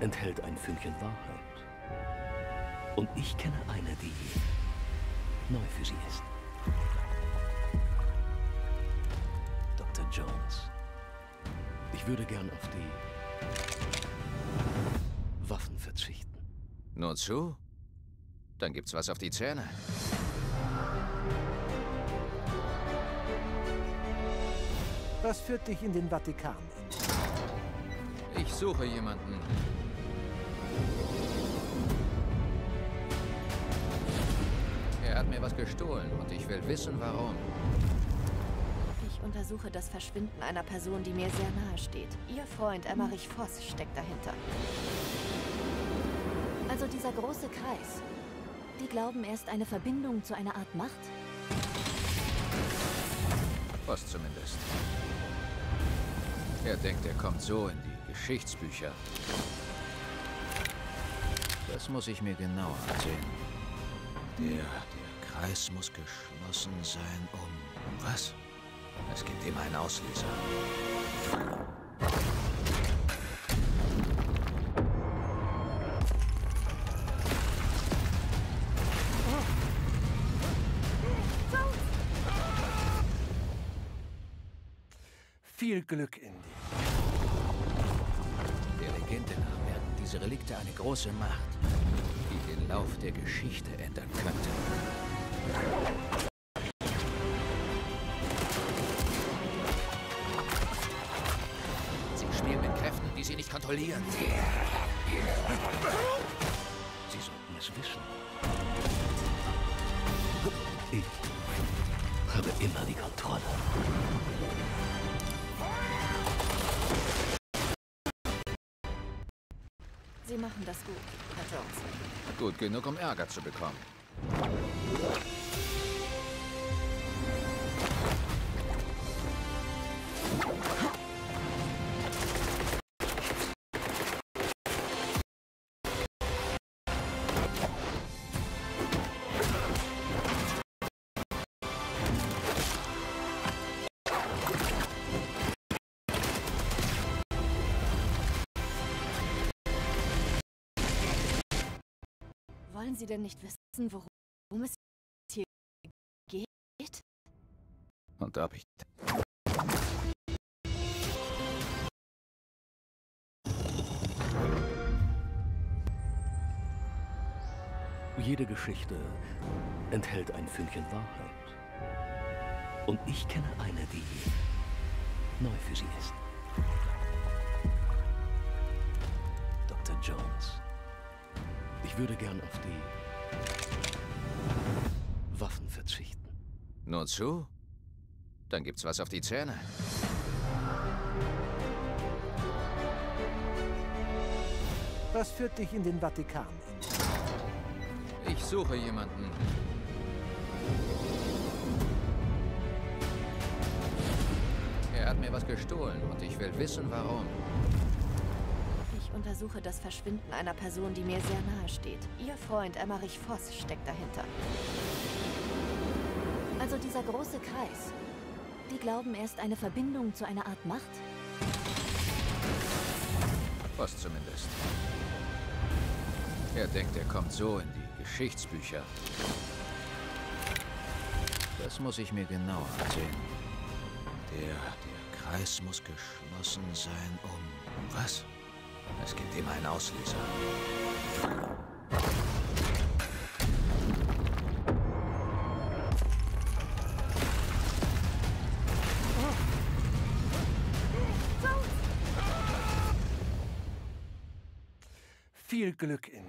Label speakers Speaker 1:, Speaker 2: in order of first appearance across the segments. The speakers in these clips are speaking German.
Speaker 1: enthält ein Fünkchen Wahrheit. Und ich kenne eine, die neu für Sie ist. Dr. Jones. Ich würde gern auf die Waffen verzichten.
Speaker 2: Nur zu? Dann gibt's was auf die Zähne.
Speaker 3: Was führt dich in den Vatikan?
Speaker 2: Ich suche jemanden. Er hat mir was gestohlen und ich will wissen, warum.
Speaker 4: Ich untersuche das Verschwinden einer Person, die mir sehr nahe steht. Ihr Freund Emmerich Voss steckt dahinter. Also dieser große Kreis. Die glauben, er ist eine Verbindung zu einer Art Macht?
Speaker 2: Voss zumindest. Er denkt, er kommt so in die Geschichtsbücher. Das muss ich mir genauer ansehen. Der, der Kreis muss geschlossen sein, um... Was? Es gibt immer einen Auslöser.
Speaker 3: Viel Glück, Indy.
Speaker 2: Diese Relikte eine große Macht, die den Lauf der Geschichte ändern könnte. Sie spielen mit Kräften, die sie nicht kontrollieren.
Speaker 1: Sie sollten es wissen. Ich habe immer die Kontrolle.
Speaker 4: Sie machen das gut, Herr Jones.
Speaker 2: Gut genug, um Ärger zu bekommen.
Speaker 4: Wollen Sie denn nicht wissen, worum es hier geht?
Speaker 2: Und ob ich...
Speaker 1: Jede Geschichte enthält ein Fünkchen Wahrheit. Und ich kenne eine, die neu für Sie ist. Dr. Jones. Ich würde gern auf die Waffen verzichten.
Speaker 2: Nur zu? Dann gibt's was auf die Zähne.
Speaker 3: Was führt dich in den Vatikan?
Speaker 2: Ich suche jemanden. Er hat mir was gestohlen und ich will wissen, warum.
Speaker 4: Untersuche das Verschwinden einer Person, die mir sehr nahe steht. Ihr Freund Emmerich Voss steckt dahinter. Also dieser große Kreis. Die glauben, er ist eine Verbindung zu einer Art Macht?
Speaker 2: Was zumindest. Er denkt, er kommt so in die Geschichtsbücher. Das muss ich mir genauer ansehen. Der, der Kreis muss geschlossen sein, um... Was? Es gibt immer einen Auslöser.
Speaker 3: Viel Glück, Indy.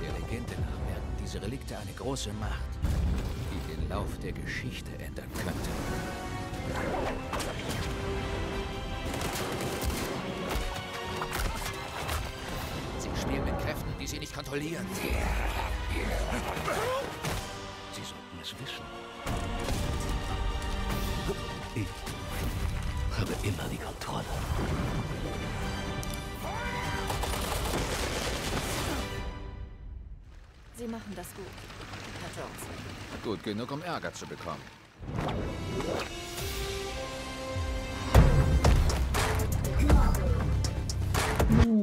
Speaker 2: Der Legende nach werden diese Relikte eine große Macht, die den Lauf der Geschichte ändern könnte. Sie nicht kontrollieren.
Speaker 1: Sie sollten es wissen. Ich habe immer die Kontrolle.
Speaker 4: Sie machen das gut, Herr Jones.
Speaker 2: Gut genug, um Ärger zu bekommen.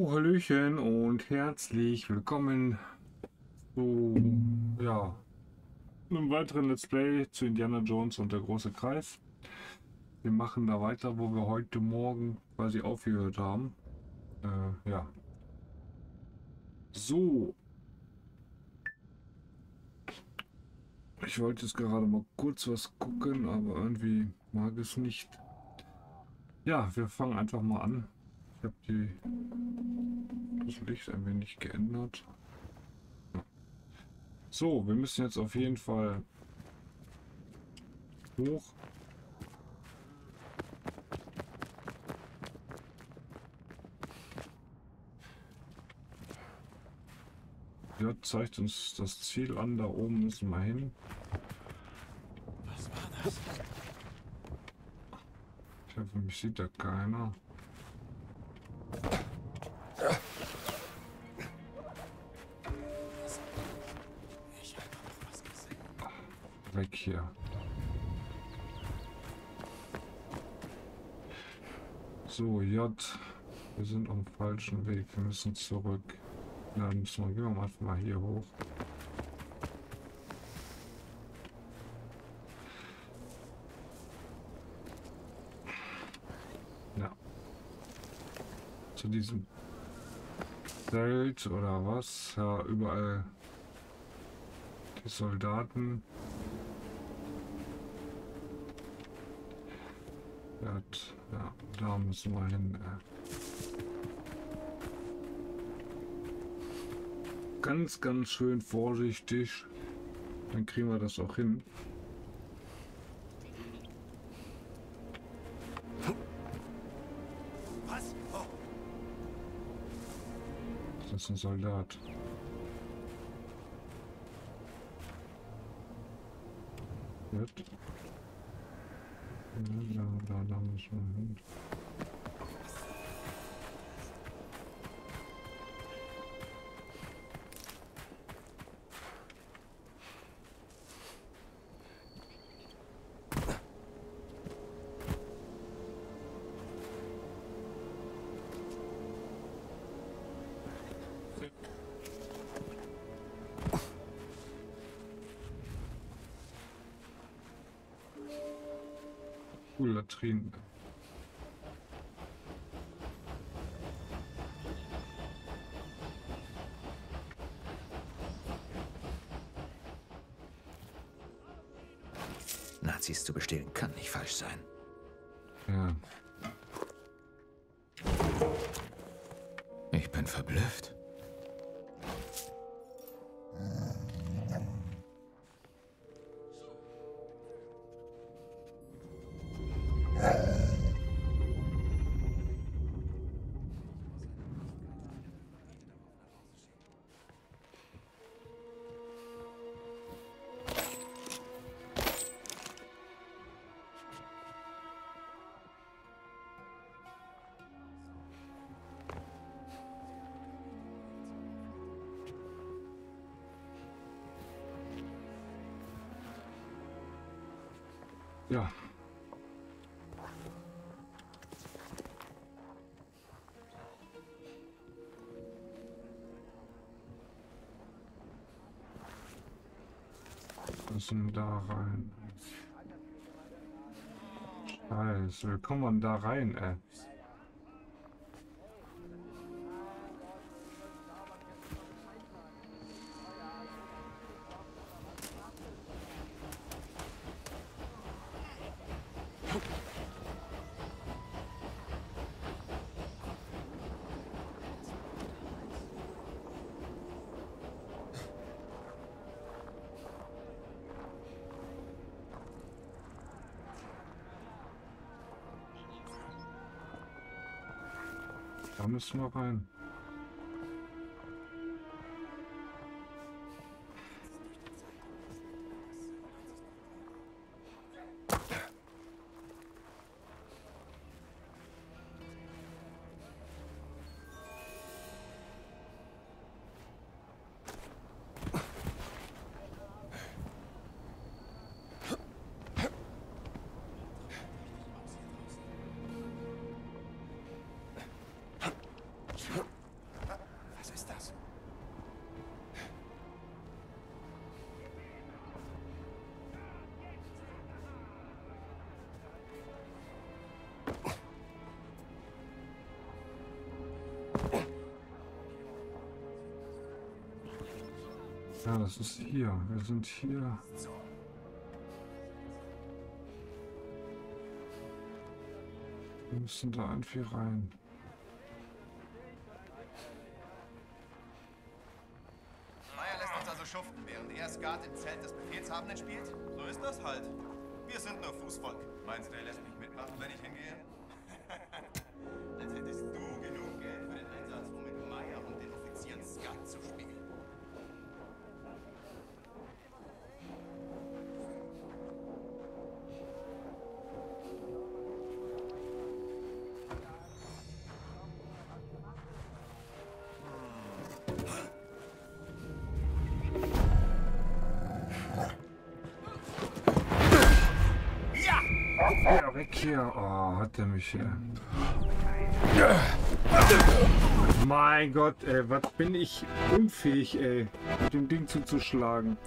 Speaker 5: Hallöchen und herzlich willkommen zu ja, einem weiteren Let's Play zu Indiana Jones und der große Kreis. Wir machen da weiter, wo wir heute Morgen quasi aufgehört haben. Äh, ja. So. Ich wollte jetzt gerade mal kurz was gucken, aber irgendwie mag es nicht. Ja, wir fangen einfach mal an. Ich habe die das Licht ein wenig geändert. So, wir müssen jetzt auf jeden Fall hoch. Ja, zeigt uns das Ziel an. Da oben müssen wir hin.
Speaker 2: Was war das?
Speaker 5: Ich hoffe, mich sieht da keiner. So, J. Wir sind auf dem falschen Weg. Wir müssen zurück. Dann müssen wir, gehen wir mal einfach mal hier hoch. Ja. Zu diesem Zelt oder was? Ja, überall die Soldaten. Ja, da müssen wir hin. äh. Ganz, ganz schön vorsichtig. Dann kriegen wir das auch hin.
Speaker 3: Was? Oh,
Speaker 5: Das ist ein Soldat. Gut. Ja, da, da, da müssen wir hin. Cool, Ja. Müssen da rein. Scheiße, wie kommt man da rein, ey? Müssen wir rein. Das ist hier. Wir sind hier. Wir müssen da irgendwie rein.
Speaker 6: Meier lässt uns also schuften, während er Skat im Zelt des Befehlshabenden spielt?
Speaker 7: So ist das halt. Wir sind nur Fußvolk. Meinst du, er lässt mich mitmachen, wenn ich hingehe?
Speaker 5: Weg hier. Oh, hat der mich hier. Mein Gott, ey, was bin ich unfähig, ey, mit dem Ding zuzuschlagen.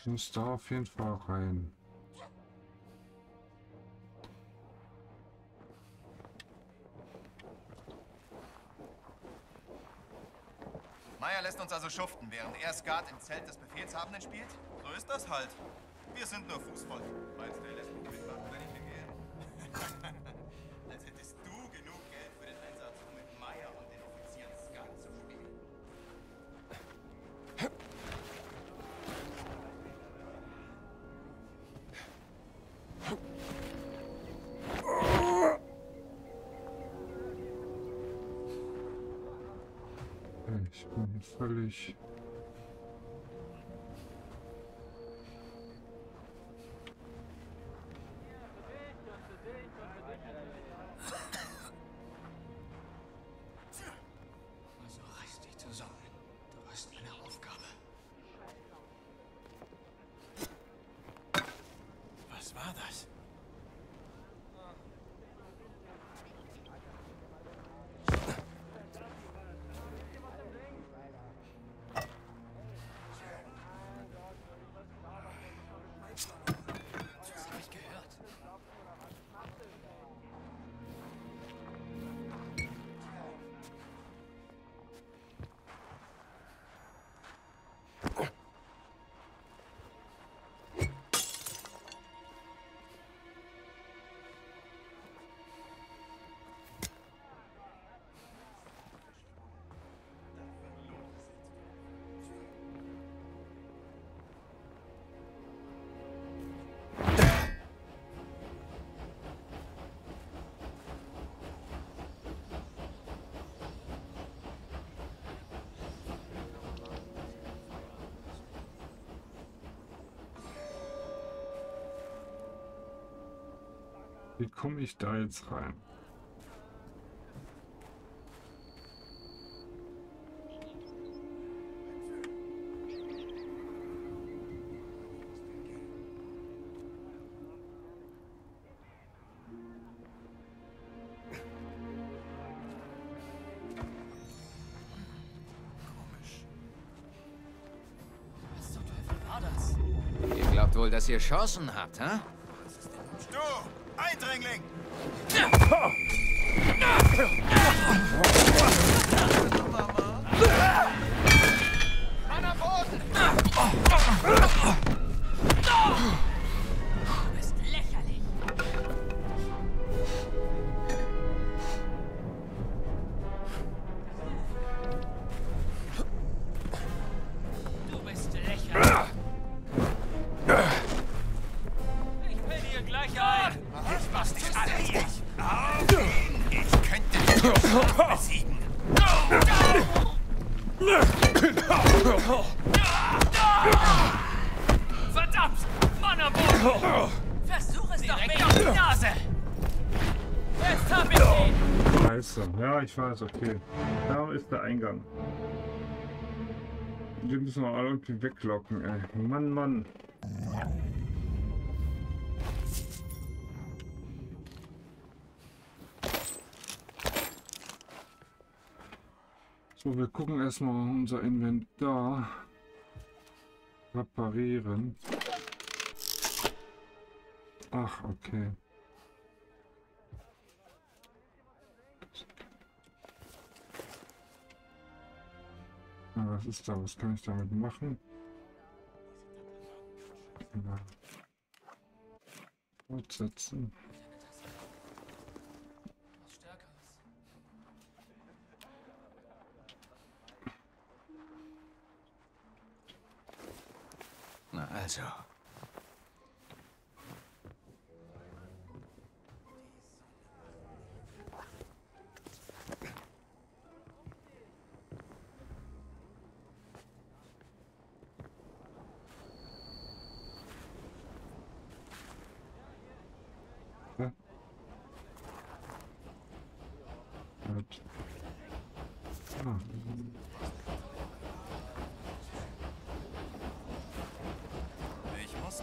Speaker 5: Ich muss da auf jeden Fall rein.
Speaker 6: Meier lässt uns also schuften, während er Skat im Zelt des Befehlshabenden spielt?
Speaker 7: So ist das halt. Wir sind nur Fußvolk. Meinst du, er lässt mich mitmachen, Ich
Speaker 5: Wie komme ich da jetzt rein?
Speaker 2: Ihr glaubt wohl, dass ihr Chancen habt, hä?
Speaker 7: Du, Eindringling!
Speaker 6: Mann am Boden!
Speaker 5: Ja, weiß, okay. Da ist der Eingang. Die müssen wir alle irgendwie weglocken, ey. Mann, Mann. So, wir gucken erstmal unser Inventar. Reparieren. Ach, okay. Ja, was ist da? Was kann ich damit machen? Ja. Fortsetzen.
Speaker 2: Na also.
Speaker 5: Gut. Ah,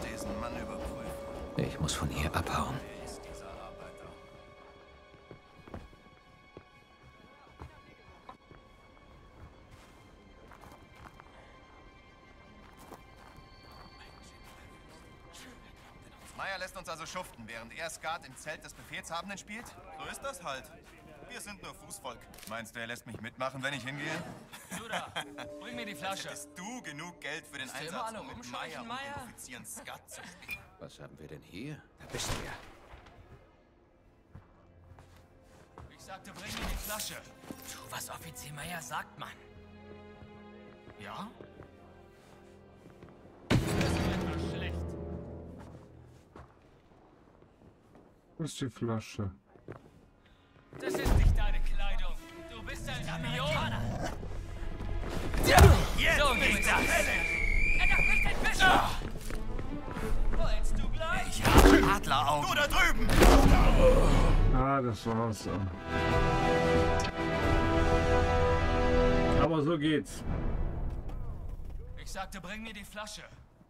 Speaker 7: Ich muss diesen Mann überprüfen.
Speaker 2: Ich muss von hier abhauen.
Speaker 7: Wer ist dieser Arbeiter? Meyer lässt uns also schuften, während er Skat im Zelt des Befehlshabenden spielt? So ist das halt. Wir sind nur Fußvolk. Meinst du, er lässt mich mitmachen, wenn ich hingehe?
Speaker 6: Du da, bring mir die Flasche.
Speaker 7: Hättest du genug Geld für den Einsatz,
Speaker 6: alle
Speaker 7: um mit Meyer und
Speaker 6: Meyer?
Speaker 7: den Offizieren Skat zu spielen?
Speaker 2: Was haben wir denn hier? Da bist du ja.
Speaker 6: Ich sagte, bring mir die Flasche. Tu, was Offizier Meier sagt, Mann. Ja? Das ist etwas schlecht.
Speaker 5: Wo ist die Flasche?
Speaker 6: Geht das. Er darf nicht entwischen. Wolltest du gleich?
Speaker 7: Ich habe Adleraugen. Du da drüben!
Speaker 5: Ah, das war's. Aber so geht's.
Speaker 6: Ich sagte, bring mir die Flasche.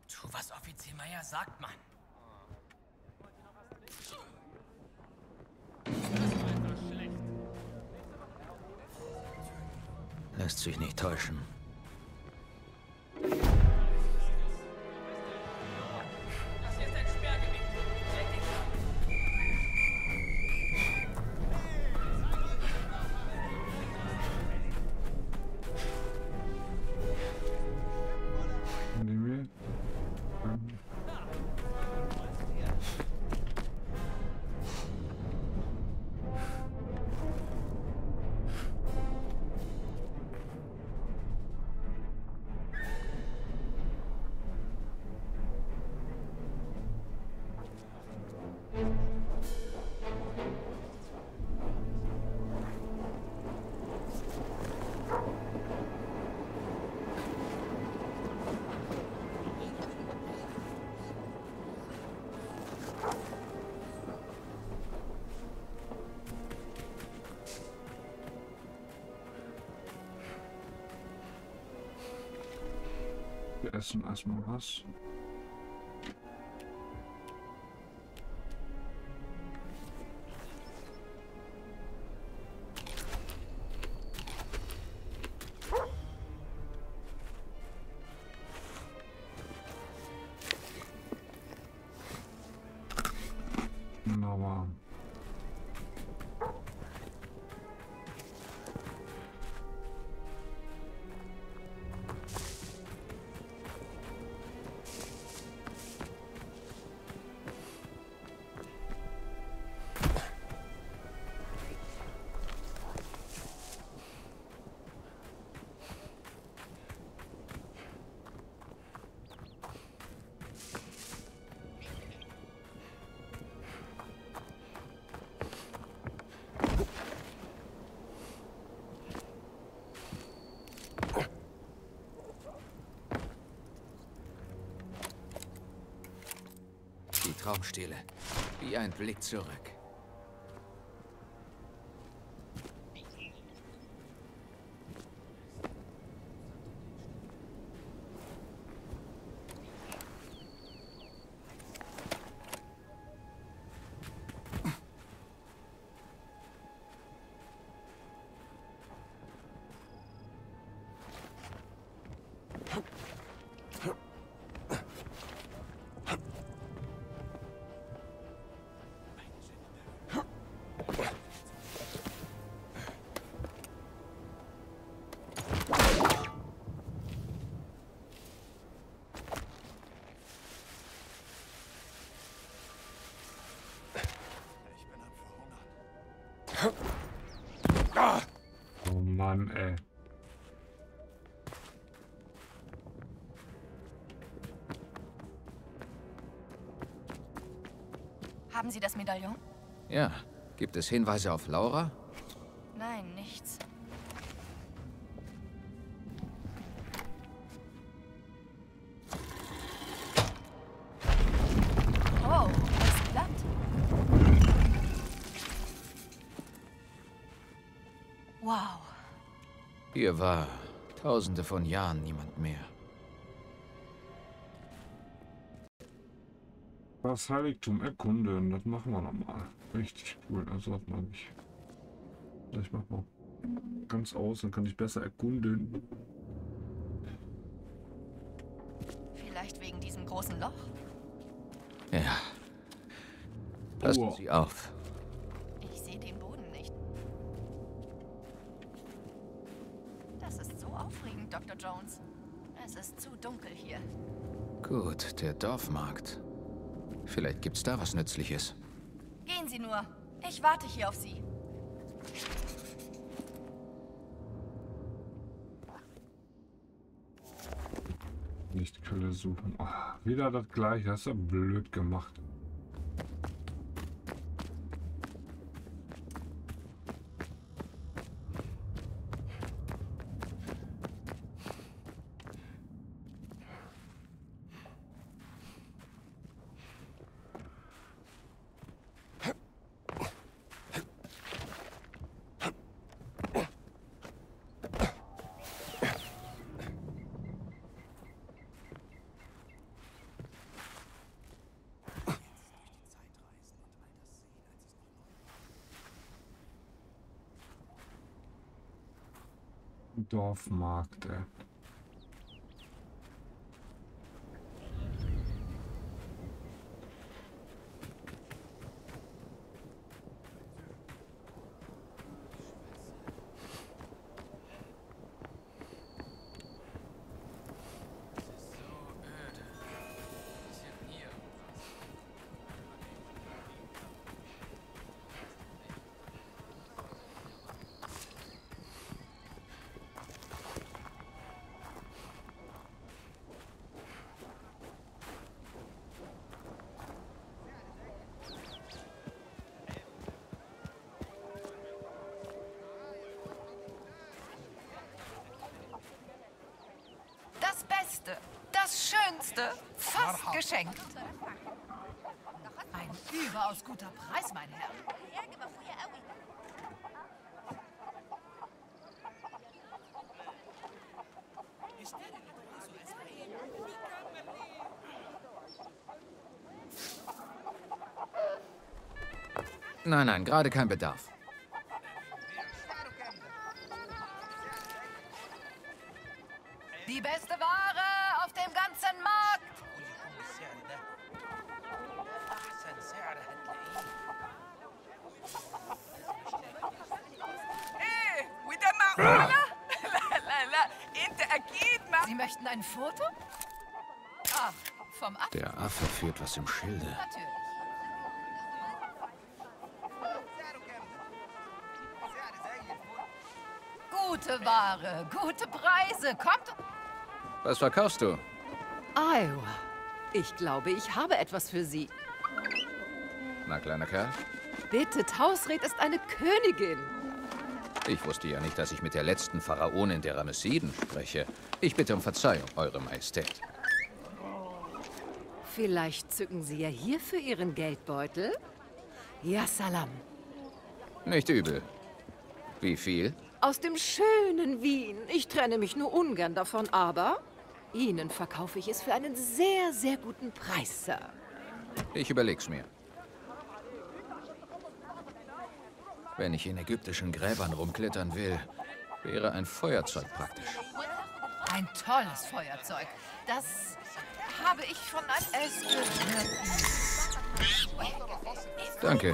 Speaker 6: Tu, was Offizier Meier sagt, Mann. Das war etwas schlecht.
Speaker 2: Lässt sich nicht täuschen.
Speaker 5: Wir essen erstmal was.
Speaker 2: Traumstele. Wie ein Blick zurück.
Speaker 8: Haben Sie das Medaillon?
Speaker 2: Ja. Gibt es Hinweise auf Laura?
Speaker 8: Nein, nichts. Oh, es klappt. Wow.
Speaker 2: Hier war tausende von Jahren niemand mehr.
Speaker 5: Das Heiligtum erkunden, das machen wir nochmal. Richtig cool, also hat man nicht. Ich mach mal ganz aus, dann kann ich besser erkunden.
Speaker 8: Vielleicht wegen diesem großen Loch?
Speaker 2: Ja. Passen
Speaker 5: Oh.
Speaker 2: Sie auf.
Speaker 8: Ich sehe den Boden nicht. Das ist so aufregend, Dr. Jones. Es ist zu dunkel hier.
Speaker 2: Gut, der Dorfmarkt. Vielleicht gibt's da was Nützliches.
Speaker 8: Gehen Sie nur. Ich warte hier auf Sie.
Speaker 5: Nicht Quelle suchen. Oh, wieder das gleiche, das ist ja blöd gemacht. Dorfmarkt,
Speaker 9: das Schönste fast geschenkt. Ein überaus guter Preis, mein Herr.
Speaker 2: Nein, nein, gerade kein Bedarf.
Speaker 8: Ware, gute Preise. Kommt.
Speaker 2: Was verkaufst du?
Speaker 9: Iowa. Ich glaube, ich habe etwas für Sie.
Speaker 2: Na, kleiner Kerl?
Speaker 9: Bitte, Tausred ist eine Königin.
Speaker 2: Ich wusste ja nicht, dass ich mit der letzten Pharaonin der Ramessiden spreche. Ich bitte um Verzeihung, Eure Majestät.
Speaker 9: Vielleicht zücken Sie ja hierfür Ihren Geldbeutel? Ja, Salam.
Speaker 2: Nicht übel. Wie viel?
Speaker 9: Aus dem schönen Wien. Ich trenne mich nur ungern davon, aber Ihnen verkaufe ich es für einen sehr, sehr guten Preis, Sir.
Speaker 2: Ich überleg's mir. Wenn ich in ägyptischen Gräbern rumklettern will, wäre ein Feuerzeug praktisch.
Speaker 8: Ein tolles Feuerzeug. Das habe ich von einem Esel gehört.
Speaker 2: Danke.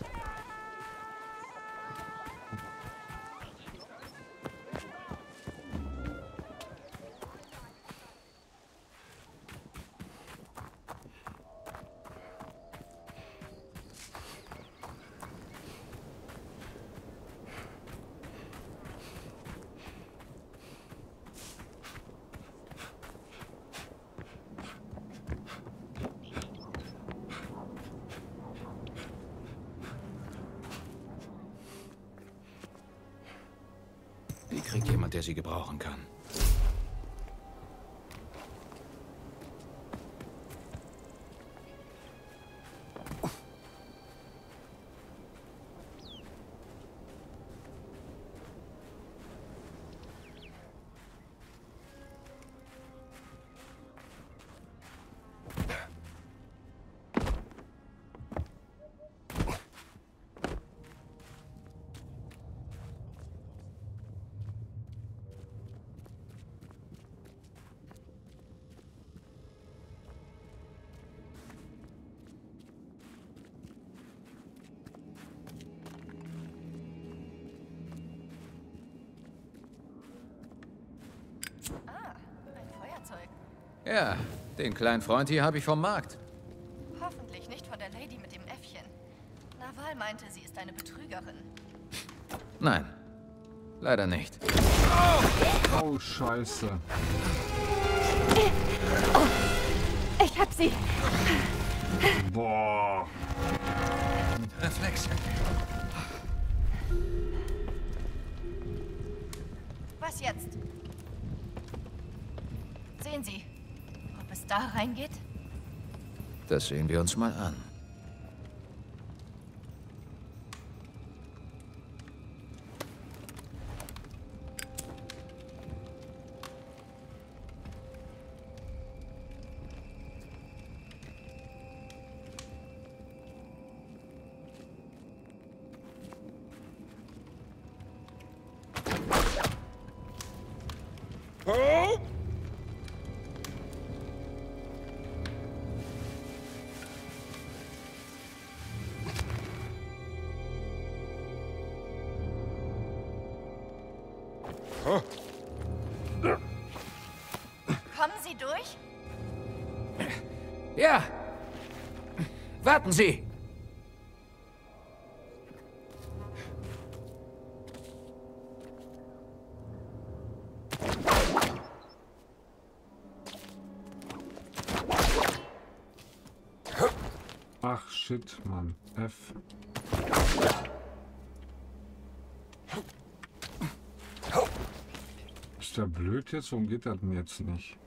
Speaker 2: der sie gebrauchen kann?
Speaker 8: Ah, ein Feuerzeug.
Speaker 2: Ja, den kleinen Freund hier habe ich vom Markt.
Speaker 8: Hoffentlich nicht von der Lady mit dem Äffchen. Nawal meinte, sie ist eine Betrügerin.
Speaker 2: Nein, leider nicht.
Speaker 5: Oh, scheiße.
Speaker 9: Ich hab sie.
Speaker 5: Boah.
Speaker 2: Reflexe.
Speaker 8: Was jetzt? Sehen Sie, ob es da reingeht?
Speaker 2: Das sehen wir uns mal an. Warten Sie!
Speaker 5: Ach, shit, Mann. F. Ist der blöd jetzt? Warum geht das denn jetzt nicht?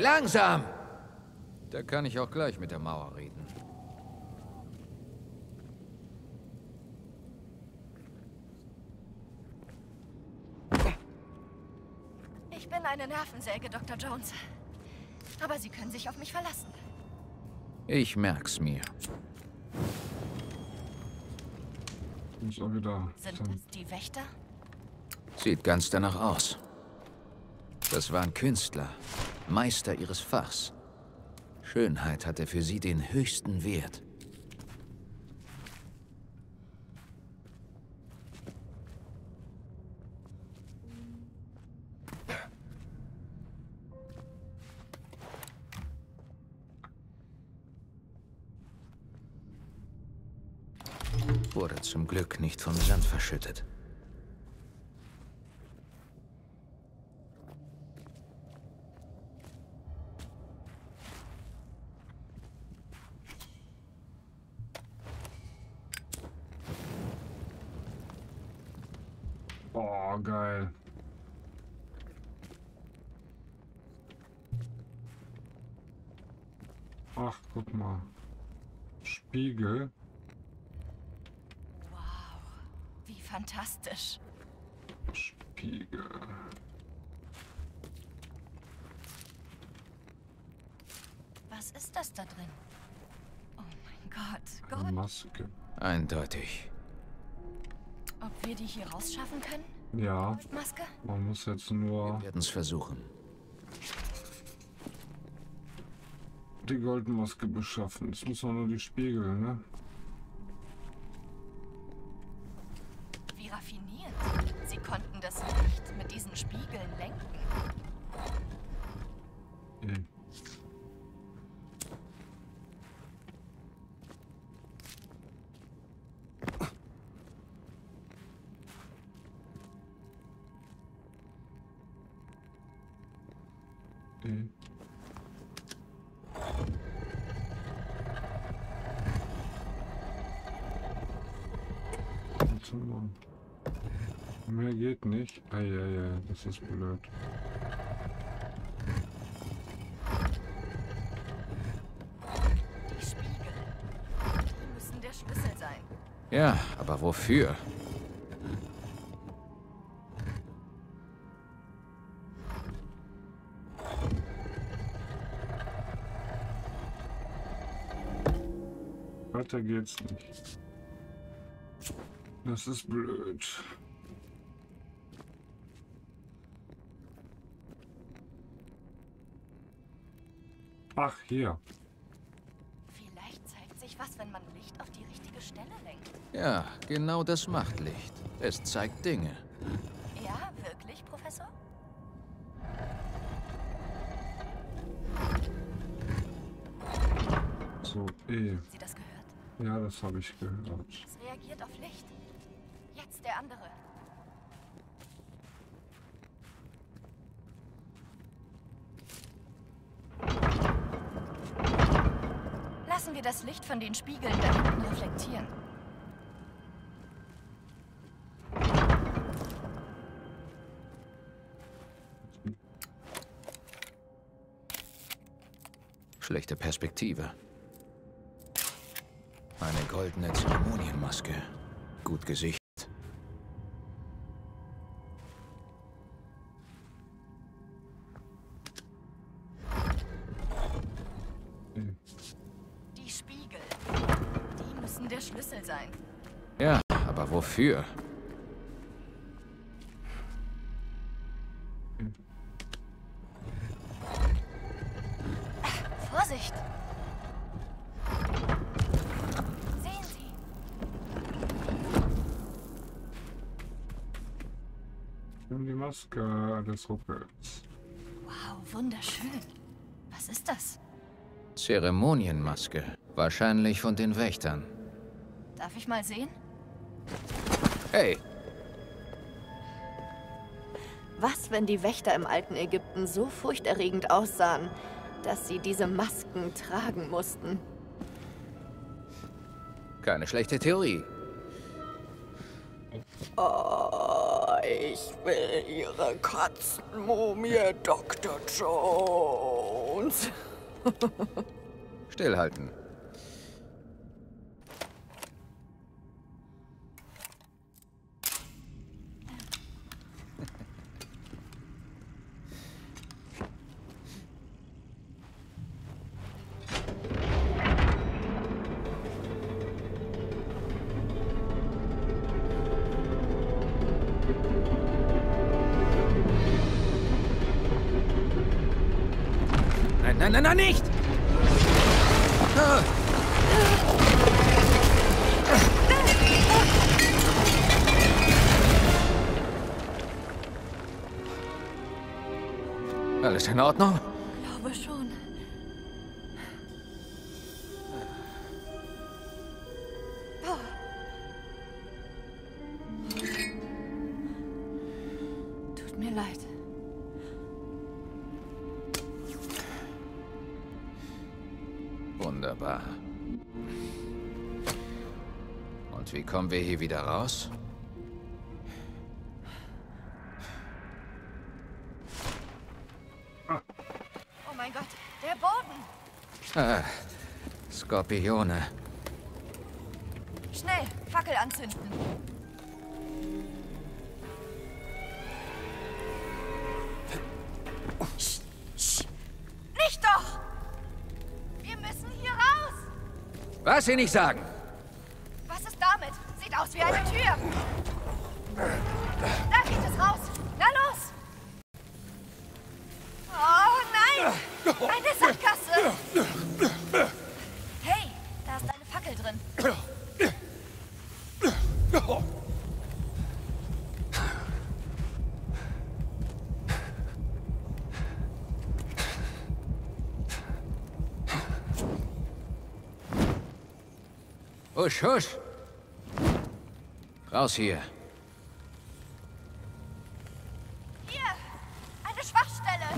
Speaker 2: Langsam! Da kann ich auch gleich mit der Mauer reden.
Speaker 8: Ich bin eine Nervensäge, Dr. Jones. Aber Sie können sich auf mich verlassen.
Speaker 2: Ich merk's mir.
Speaker 5: Ist auch wieder.
Speaker 8: Sind das die Wächter?
Speaker 2: Sieht ganz danach aus. Das waren Künstler, Meister ihres Fachs. Schönheit hatte für sie den höchsten Wert. Wurde zum Glück nicht vom Sand verschüttet.
Speaker 5: Oh, geil. Ach, guck mal. Spiegel.
Speaker 8: Wie fantastisch.
Speaker 5: Spiegel.
Speaker 8: Was ist das da drin? Oh mein Gott,
Speaker 5: Eine
Speaker 8: Gott.
Speaker 5: Maske.
Speaker 2: Eindeutig.
Speaker 8: Ob wir die hier rausschaffen können?
Speaker 5: Ja,
Speaker 8: Maske?
Speaker 5: man muss jetzt nur
Speaker 2: Wir werden's versuchen.
Speaker 5: die Goldmaske beschaffen. Jetzt muss man nur die Spiegel, ne? Mehr geht nicht. Eieiei, das ist blöd.
Speaker 8: Die Spiegel. Die müssen der Schlüssel sein.
Speaker 2: Ja, aber wofür?
Speaker 5: Weiter geht's nicht. Das ist blöd. Ach, hier.
Speaker 8: Vielleicht zeigt sich was, wenn man Licht auf die richtige Stelle lenkt.
Speaker 2: Ja, genau das macht Licht. Es zeigt Dinge.
Speaker 8: Ja, wirklich, Professor?
Speaker 5: So, eh.
Speaker 8: Sie das gehört?
Speaker 5: Ja, das habe ich gehört.
Speaker 8: Es reagiert auf Licht. Jetzt der andere. Lassen wir das Licht von den Spiegeln da hinten reflektieren.
Speaker 2: Schlechte Perspektive. Eine goldene Zeremonienmaske. Gut gesichert. Wofür?
Speaker 8: Vorsicht! Sehen Sie,
Speaker 5: Nimm die Maske des Ruckels.
Speaker 8: Wow, wunderschön. Was ist das?
Speaker 2: Zeremonienmaske. Wahrscheinlich von den Wächtern.
Speaker 8: Darf ich mal sehen?
Speaker 2: Hey,
Speaker 4: Was, wenn die Wächter im alten Ägypten so furchterregend aussahen, dass sie diese Masken tragen mussten?
Speaker 2: keine schlechte Theorie.
Speaker 9: Oh, ich will Ihre Katzenmumie, Dr. Jones.
Speaker 2: Stillhalten. In Ordnung?
Speaker 8: Glaube schon.
Speaker 4: Tut mir leid.
Speaker 2: Wunderbar. Und wie kommen wir hier wieder raus? Ah, Skorpione.
Speaker 8: Schnell, Fackel anzünden. Sch, sch. Nicht doch! Wir müssen hier raus!
Speaker 2: Was Sie nicht sagen?
Speaker 8: Was ist damit? Sieht aus wie eine Tür. Da geht es raus. Na los! Oh nein! Eine Sackgasse! Hey, da ist eine Fackel drin.
Speaker 2: Husch, husch. Raus hier.
Speaker 8: Hier! Eine Schwachstelle!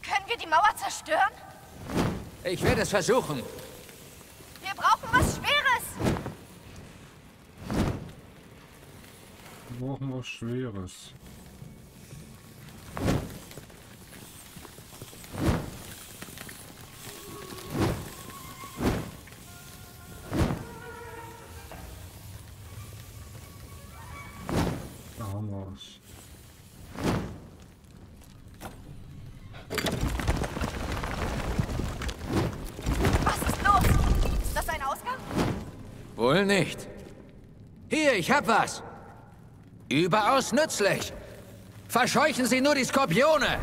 Speaker 8: Können wir die Mauer zerstören?
Speaker 2: Ich werde es versuchen.
Speaker 8: Wir brauchen was Schweres!
Speaker 5: Wir brauchen was Schweres.
Speaker 2: Wohl nicht. Hier, ich hab was. Überaus nützlich. Verscheuchen Sie nur die Skorpione.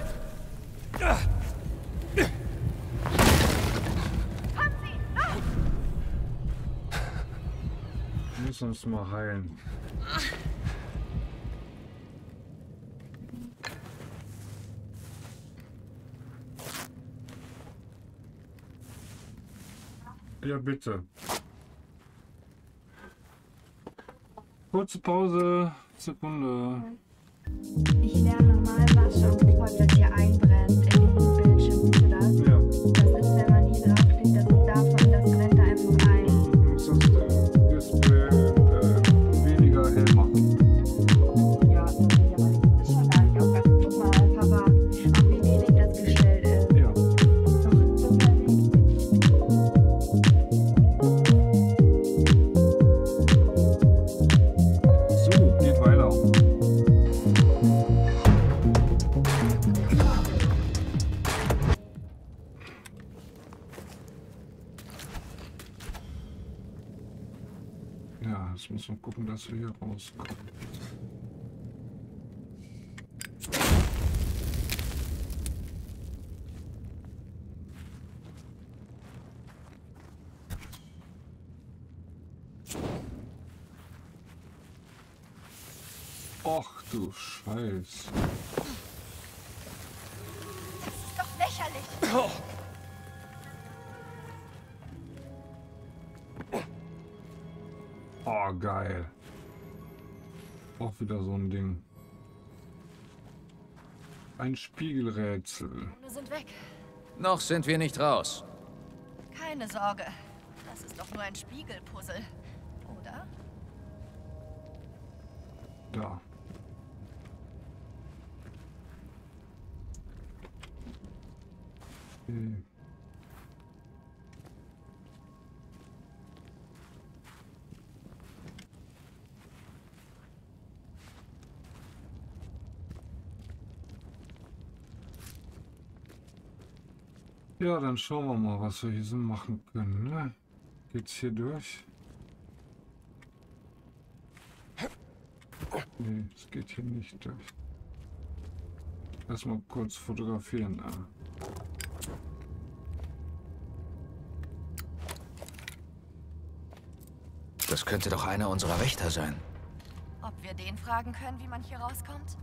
Speaker 5: Müssen uns mal heilen. Ja, bitte. Kurze Pause. Sekunde.
Speaker 10: Ich lerne mal Wasser, bevor das hier einbrennt.
Speaker 5: Och du Scheiß.
Speaker 8: Das ist doch lächerlich.
Speaker 5: Oh, geil. Auch wieder so ein Ding. Ein Spiegelrätsel.
Speaker 8: Wir sind weg.
Speaker 2: Noch sind wir nicht raus.
Speaker 8: Keine Sorge. Das ist doch nur ein Spiegelpuzzle. Oder?
Speaker 5: Da. Ja, dann schauen wir mal, was wir hier so machen können. Ne? Geht's hier durch? Nee, es geht hier nicht durch. Erstmal kurz fotografieren. Ah.
Speaker 2: Das könnte doch einer unserer Wächter sein.
Speaker 8: Ob wir den fragen können, wie man hier rauskommt?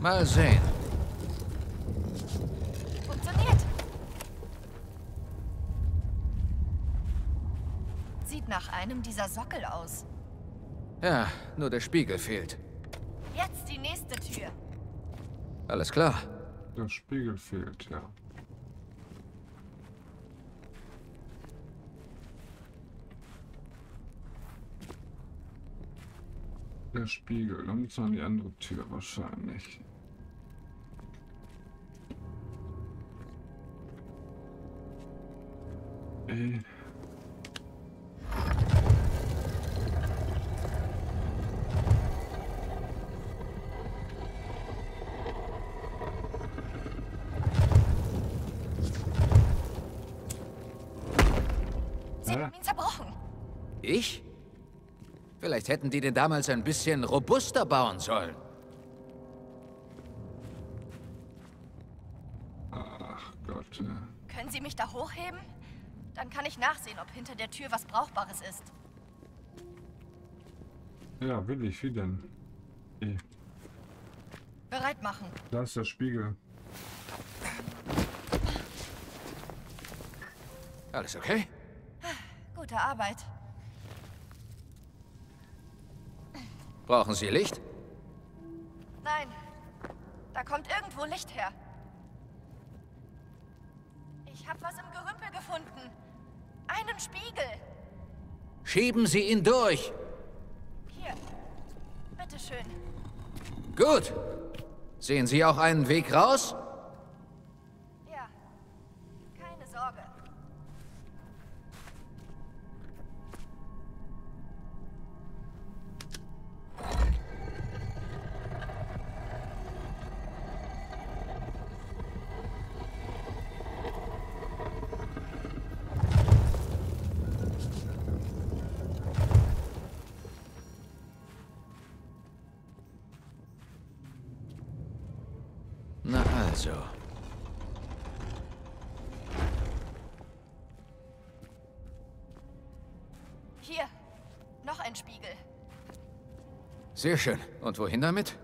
Speaker 2: Mal sehen.
Speaker 8: Funktioniert. Sieht nach einem dieser Sockel aus.
Speaker 2: Ja, nur der Spiegel fehlt.
Speaker 8: Tür.
Speaker 2: Alles klar.
Speaker 5: Der Spiegel fehlt, ja. Der Spiegel und so an die andere Tür wahrscheinlich. Ey.
Speaker 8: Sie
Speaker 5: Hä?
Speaker 8: haben ihn zerbrochen.
Speaker 2: Ich? Vielleicht hätten die den damals ein bisschen robuster bauen sollen.
Speaker 5: Ach Gott. ja.
Speaker 8: Können Sie mich da hochheben? Dann kann ich nachsehen, ob hinter der Tür was Brauchbares ist.
Speaker 5: Ja, will ich. Wie denn? Ey,
Speaker 8: Bereit machen.
Speaker 5: da ist der Spiegel.
Speaker 2: Alles okay?
Speaker 8: Gute Arbeit.
Speaker 2: Brauchen Sie Licht?
Speaker 8: Nein. Da kommt irgendwo Licht her. Ich habe was im Gerümpel gefunden. Einen Spiegel.
Speaker 2: Schieben Sie ihn durch.
Speaker 8: Hier. Bitteschön.
Speaker 2: Gut. Sehen Sie auch einen Weg raus? Na also.
Speaker 8: Hier. Noch ein Spiegel.
Speaker 2: Sehr schön. Und wohin damit?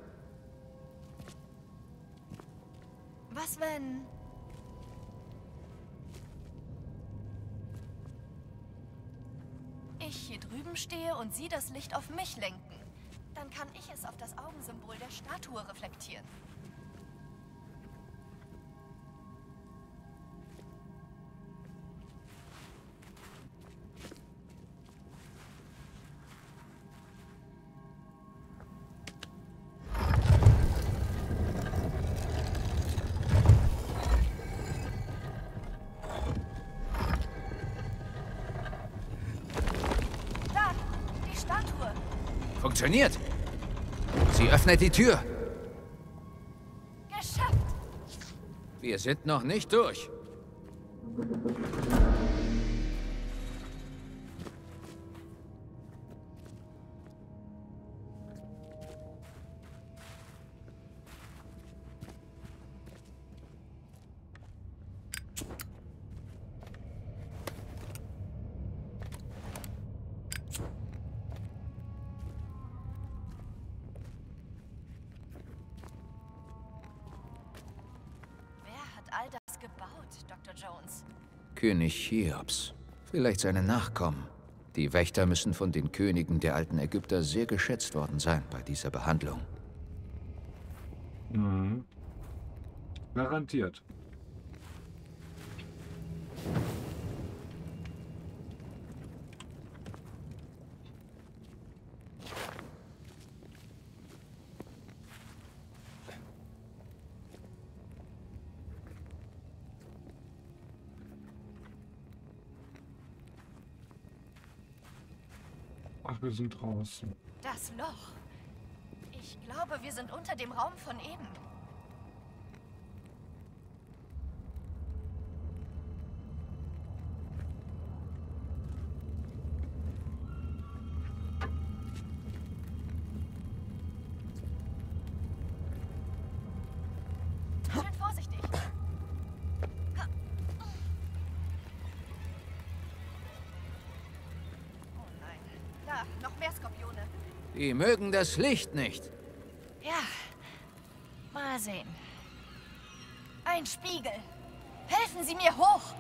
Speaker 8: Was wenn... Ich hier drüben stehe und Sie das Licht auf mich lenken? Dann kann ich es auf das Augensymbol der Statue reflektieren.
Speaker 2: Funktioniert. Sie öffnet die Tür.
Speaker 8: Geschafft.
Speaker 2: Wir sind noch nicht durch. König Cheops. Vielleicht seine Nachkommen. Die Wächter müssen von den Königen der alten Ägypter sehr geschätzt worden sein bei dieser Behandlung.
Speaker 5: Mhm. Garantiert. Wir sind draußen.
Speaker 8: Das Loch. Ich glaube, wir sind unter dem Raum von eben.
Speaker 2: Die mögen das Licht nicht.
Speaker 8: Ja. Mal sehen. Ein Spiegel. Helfen Sie mir hoch.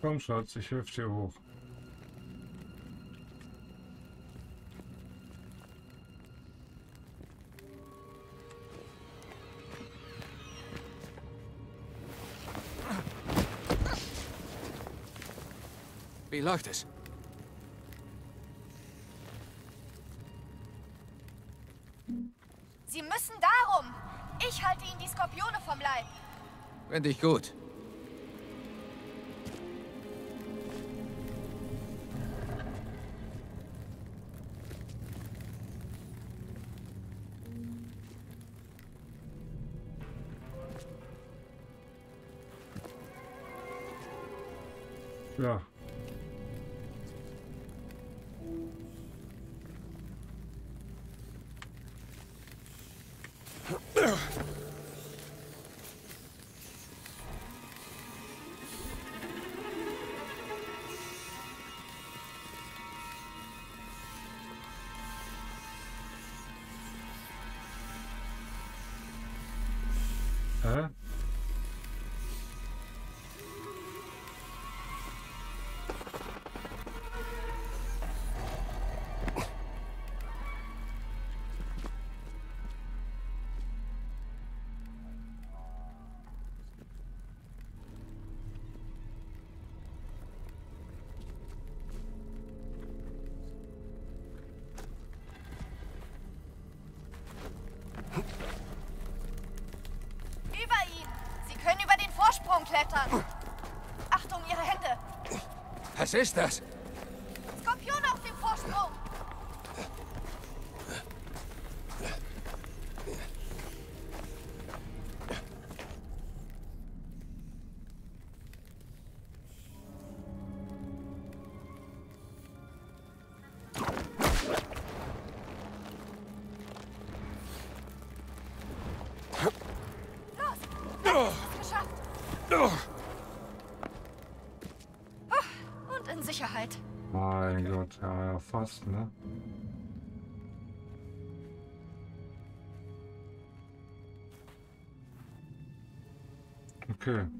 Speaker 5: Komm, Schatz, ich helfe dir hoch.
Speaker 2: Wie läuft es? Finde ich gut.
Speaker 5: Ja.
Speaker 8: Klettern. Achtung, Ihre Hände.
Speaker 2: Was ist das?
Speaker 5: Fast, ne? Okay.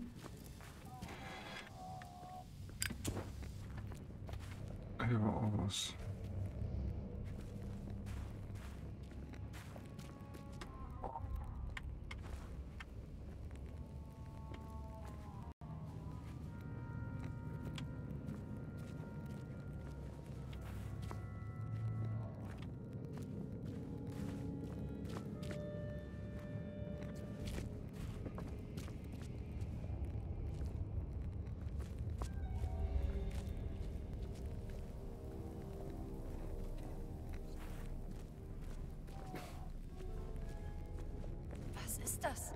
Speaker 8: Ist das?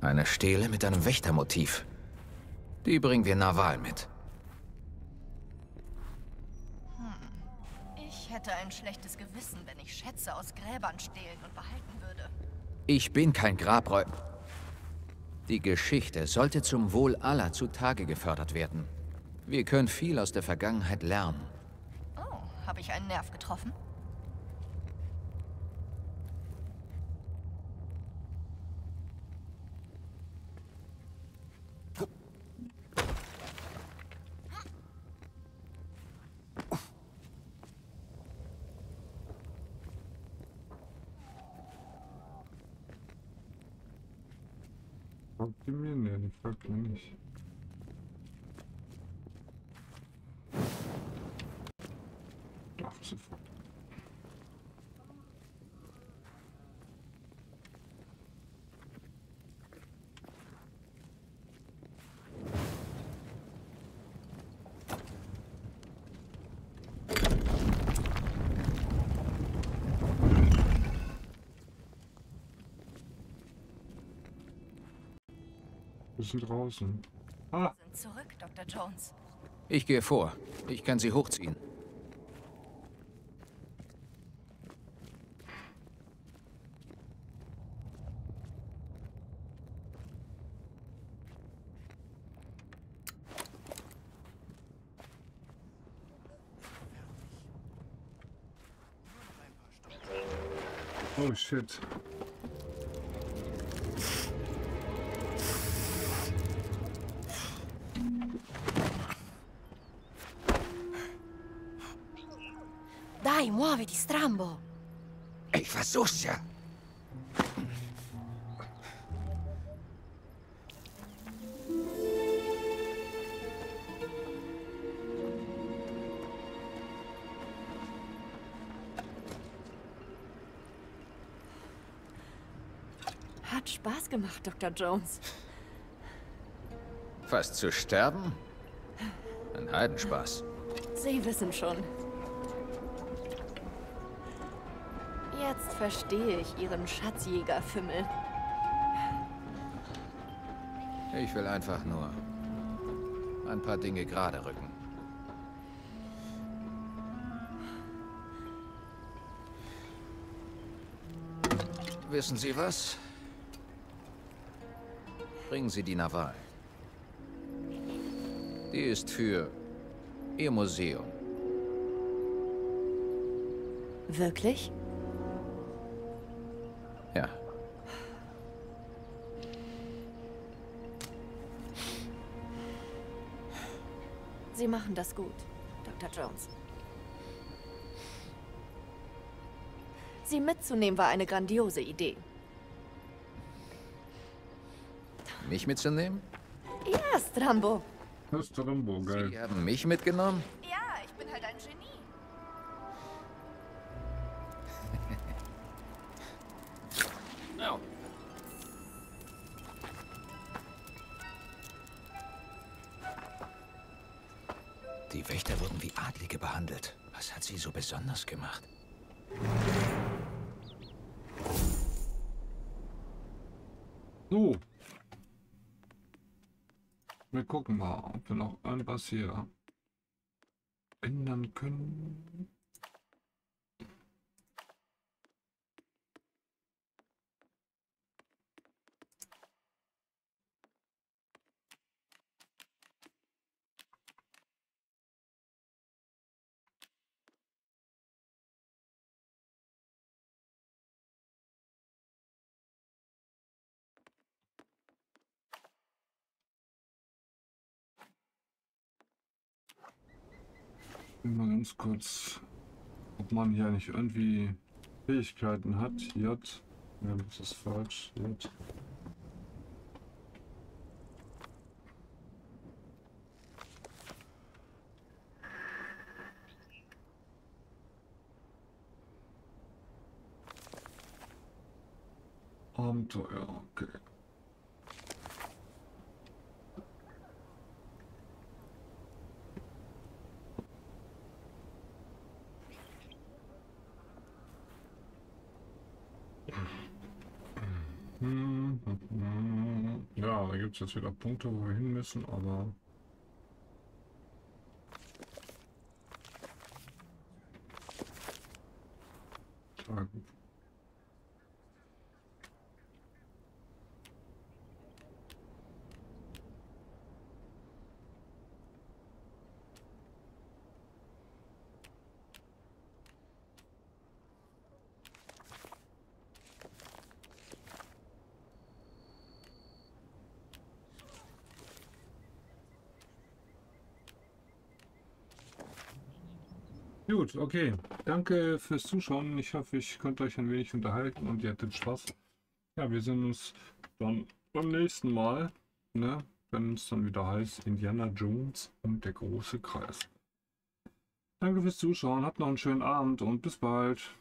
Speaker 2: Eine Stele mit einem Wächtermotiv. Die bringen wir Naval mit.
Speaker 8: Ich hätte ein schlechtes Gewissen, wenn ich Schätze aus Gräbern stehlen und behalten würde.
Speaker 2: Ich bin kein Grabräuber. Die Geschichte sollte zum Wohl aller zutage gefördert werden. Wir können viel aus der Vergangenheit lernen.
Speaker 8: Oh, habe ich einen Nerv getroffen?
Speaker 5: Fragt die mir? Ne, die fragt mir nicht. Ach, sofort. Wir sind draußen. Ah,
Speaker 8: Sind zurück, Dr. Jones.
Speaker 2: Ich gehe vor. Ich kann sie hochziehen.
Speaker 5: oh shit.
Speaker 2: Ja.
Speaker 4: Hat Spaß gemacht, Dr. Jones.
Speaker 2: Fast zu sterben? Ein Heidenspaß.
Speaker 4: Sie wissen schon. Verstehe ich Ihren Schatzjägerfimmel.
Speaker 2: Ich will einfach nur ein paar Dinge gerade rücken. Wissen Sie was? Bringen Sie die Naval. Die ist für Ihr Museum.
Speaker 4: Wirklich?
Speaker 2: Ja.
Speaker 4: Sie machen das gut, Dr. Jones. Sie mitzunehmen war eine grandiose Idee.
Speaker 2: Mich mitzunehmen?
Speaker 4: Ja, Strambo.
Speaker 5: Das ist Rambo, geil.
Speaker 2: Sie haben mich mitgenommen?
Speaker 5: Irgendwas hier ändern können. Mal ganz kurz, ob man hier nicht irgendwie Fähigkeiten hat. J. Ja, das ist falsch. J. Abenteuer, okay. Hm, hm, hm. Ja, da gibt es jetzt wieder Punkte, wo wir hin müssen, aber... Ah, gut. Gut, okay. Danke fürs Zuschauen. Ich hoffe, ich konnte euch ein wenig unterhalten und ihr hattet Spaß. Ja, wir sehen uns dann beim nächsten Mal, ne? wenn es dann wieder heißt Indiana Jones und der große Kreis. Danke fürs Zuschauen, habt noch einen schönen Abend und bis bald.